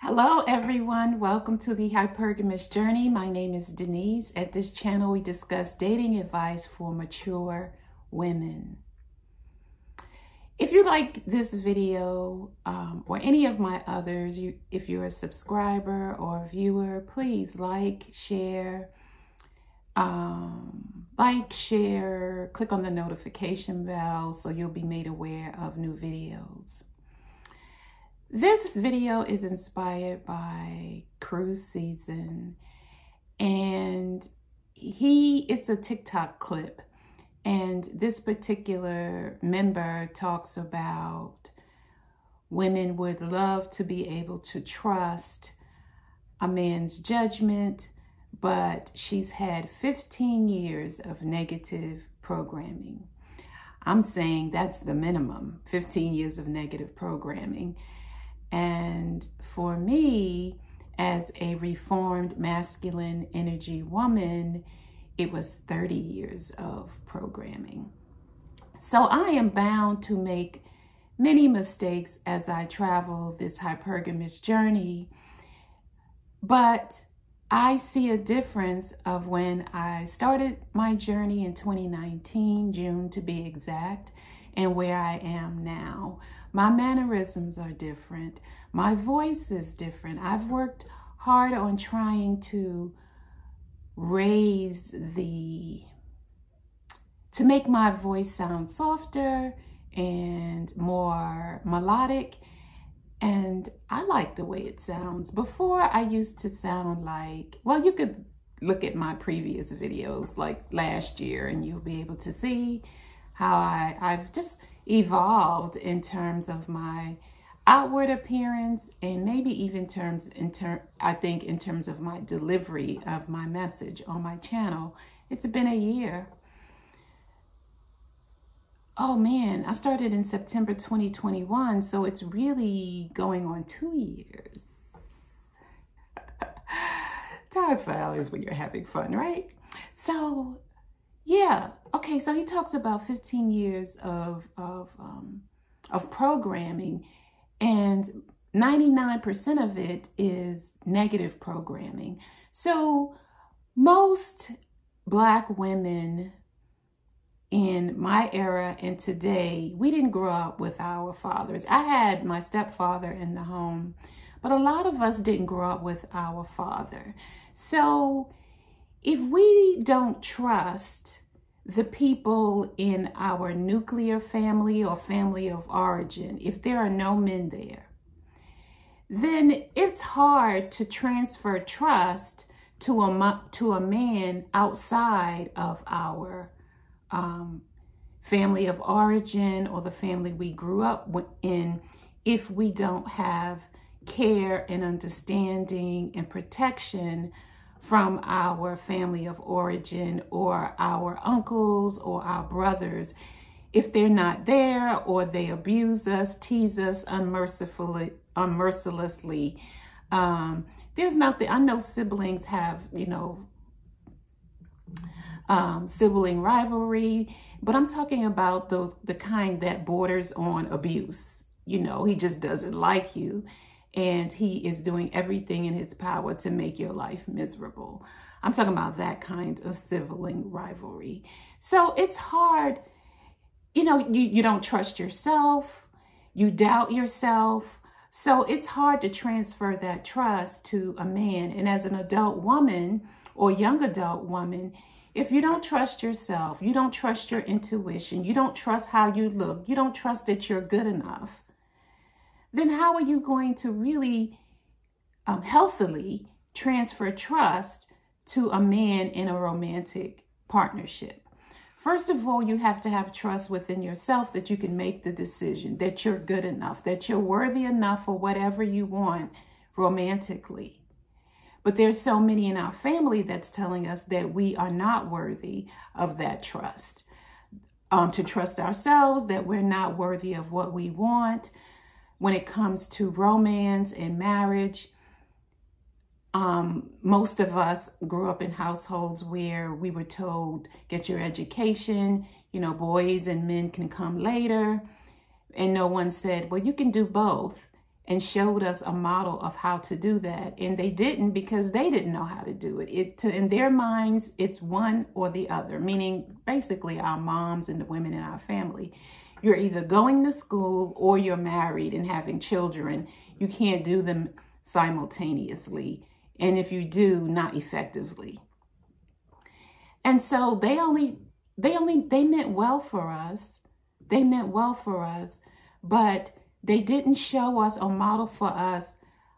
Hello, everyone. Welcome to the Hypergamous Journey. My name is Denise. At this channel, we discuss dating advice for mature women. If you like this video um, or any of my others, you, if you're a subscriber or a viewer, please like, share, um, like, share, click on the notification bell so you'll be made aware of new videos. This video is inspired by cruise season and he it's a TikTok clip and this particular member talks about women would love to be able to trust a man's judgment, but she's had 15 years of negative programming. I'm saying that's the minimum, 15 years of negative programming. And for me, as a reformed masculine energy woman, it was 30 years of programming. So I am bound to make many mistakes as I travel this hypergamous journey, but I see a difference of when I started my journey in 2019, June to be exact, and where I am now. My mannerisms are different. My voice is different. I've worked hard on trying to raise the, to make my voice sound softer and more melodic. And I like the way it sounds. Before I used to sound like, well, you could look at my previous videos like last year and you'll be able to see how I, I've just evolved in terms of my outward appearance and maybe even terms in term I think in terms of my delivery of my message on my channel. It's been a year. Oh man, I started in September 2021, so it's really going on two years. Time flies when you're having fun, right? So yeah. Okay. So he talks about 15 years of of um, of programming, and 99% of it is negative programming. So most black women in my era and today, we didn't grow up with our fathers. I had my stepfather in the home, but a lot of us didn't grow up with our father. So if we don't trust the people in our nuclear family or family of origin, if there are no men there, then it's hard to transfer trust to a, to a man outside of our um, family of origin or the family we grew up in if we don't have care and understanding and protection from our family of origin or our uncles or our brothers if they're not there or they abuse us, tease us unmercifully, unmercilessly. Um, there's nothing, I know siblings have, you know, um, sibling rivalry, but I'm talking about the, the kind that borders on abuse. You know, he just doesn't like you and he is doing everything in his power to make your life miserable. I'm talking about that kind of sibling rivalry. So it's hard, you know, you, you don't trust yourself, you doubt yourself. So it's hard to transfer that trust to a man. And as an adult woman or young adult woman, if you don't trust yourself, you don't trust your intuition, you don't trust how you look, you don't trust that you're good enough, then how are you going to really um, healthily transfer trust to a man in a romantic partnership? First of all, you have to have trust within yourself that you can make the decision, that you're good enough, that you're worthy enough for whatever you want romantically. But there's so many in our family that's telling us that we are not worthy of that trust. Um, to trust ourselves, that we're not worthy of what we want, when it comes to romance and marriage. Um, most of us grew up in households where we were told, get your education, you know, boys and men can come later. And no one said, well, you can do both and showed us a model of how to do that. And they didn't because they didn't know how to do it. It to, in their minds, it's one or the other, meaning basically our moms and the women in our family. You're either going to school or you're married and having children. You can't do them simultaneously. And if you do, not effectively. And so they only, they only, they meant well for us. They meant well for us, but they didn't show us or model for us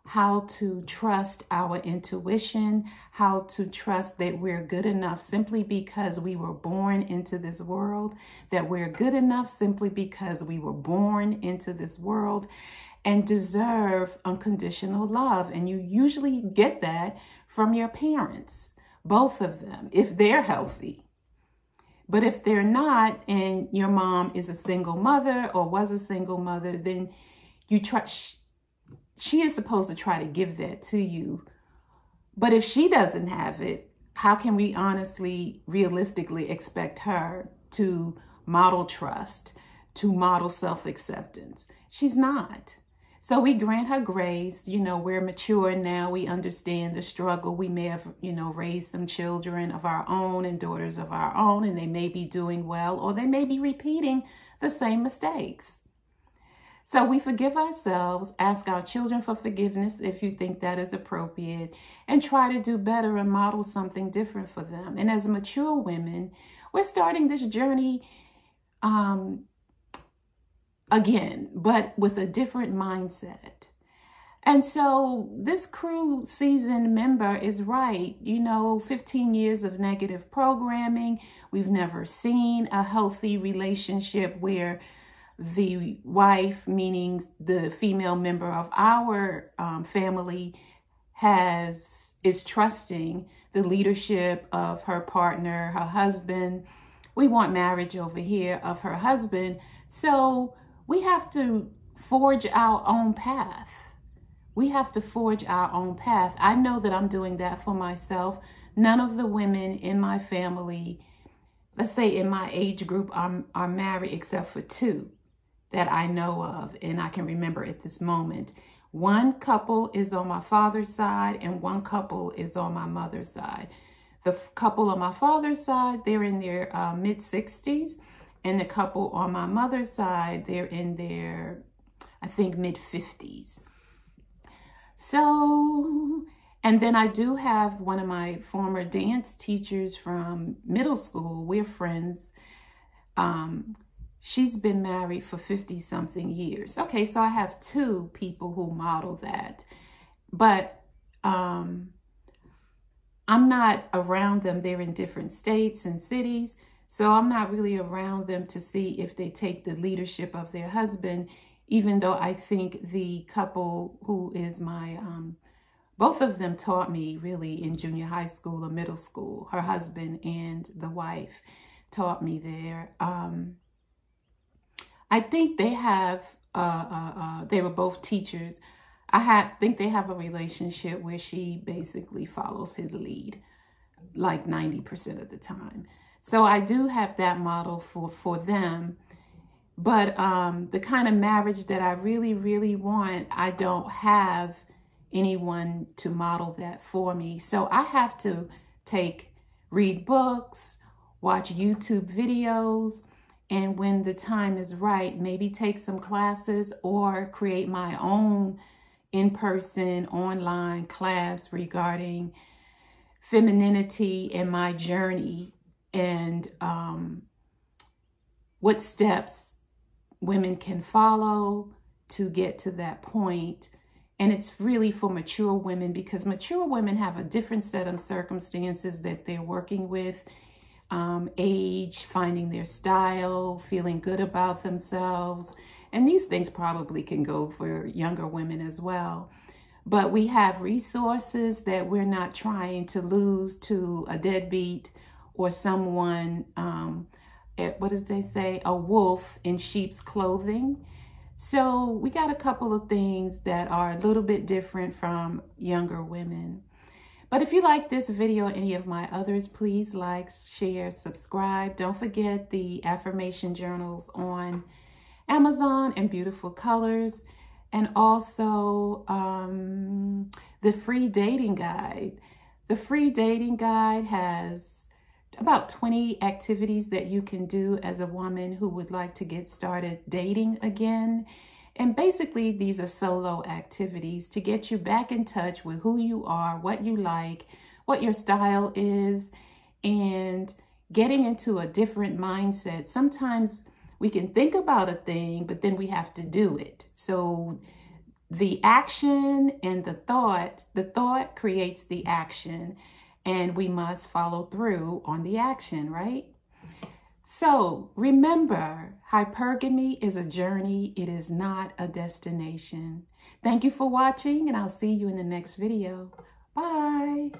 how to trust our intuition, how to trust that we're good enough simply because we were born into this world, that we're good enough simply because we were born into this world and deserve unconditional love. And you usually get that from your parents, both of them, if they're healthy. But if they're not, and your mom is a single mother or was a single mother, then you try, she is supposed to try to give that to you. But if she doesn't have it, how can we honestly, realistically expect her to model trust, to model self-acceptance? She's not. So we grant her grace. You know, we're mature now. We understand the struggle. We may have, you know, raised some children of our own and daughters of our own, and they may be doing well, or they may be repeating the same mistakes. So we forgive ourselves, ask our children for forgiveness if you think that is appropriate, and try to do better and model something different for them. And as mature women, we're starting this journey um, again, but with a different mindset. And so this crew season member is right. You know, 15 years of negative programming. We've never seen a healthy relationship where the wife, meaning the female member of our um, family, has is trusting the leadership of her partner, her husband. We want marriage over here of her husband. So we have to forge our own path. We have to forge our own path. I know that I'm doing that for myself. None of the women in my family, let's say in my age group, are, are married except for two that I know of and I can remember at this moment. One couple is on my father's side and one couple is on my mother's side. The couple on my father's side, they're in their uh, mid 60s. And the couple on my mother's side, they're in their, I think, mid 50s. So, and then I do have one of my former dance teachers from middle school. We're friends. Um, she's been married for 50 something years. Okay, so I have two people who model that. But um, I'm not around them. They're in different states and cities. So I'm not really around them to see if they take the leadership of their husband, even though I think the couple who is my, um, both of them taught me really in junior high school or middle school, her husband and the wife taught me there. Um, I think they have, uh, uh, uh, they were both teachers. I had, think they have a relationship where she basically follows his lead like 90% of the time. So I do have that model for, for them. But um, the kind of marriage that I really, really want, I don't have anyone to model that for me. So I have to take, read books, watch YouTube videos, and when the time is right, maybe take some classes or create my own in-person online class regarding femininity and my journey and um, what steps women can follow to get to that point. And it's really for mature women because mature women have a different set of circumstances that they're working with um, age, finding their style, feeling good about themselves. And these things probably can go for younger women as well. But we have resources that we're not trying to lose to a deadbeat or someone, um, at, what does they say, a wolf in sheep's clothing. So we got a couple of things that are a little bit different from younger women. But if you like this video or any of my others, please like, share, subscribe. Don't forget the affirmation journals on Amazon and beautiful colors. and also um, the free dating guide. The free dating guide has about 20 activities that you can do as a woman who would like to get started dating again. And basically, these are solo activities to get you back in touch with who you are, what you like, what your style is, and getting into a different mindset. Sometimes we can think about a thing, but then we have to do it. So the action and the thought, the thought creates the action, and we must follow through on the action, right? So remember, hypergamy is a journey. It is not a destination. Thank you for watching, and I'll see you in the next video. Bye.